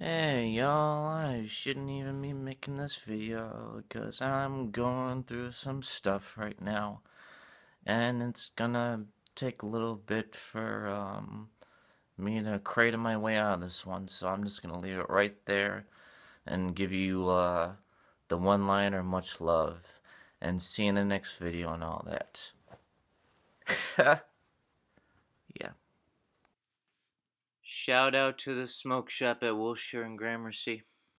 Hey y'all, I shouldn't even be making this video because I'm going through some stuff right now and it's gonna take a little bit for um, me to cradle my way out of this one so I'm just gonna leave it right there and give you uh, the one liner much love and see you in the next video and all that. Shout out to the smoke shop at Wilshire and Gramercy.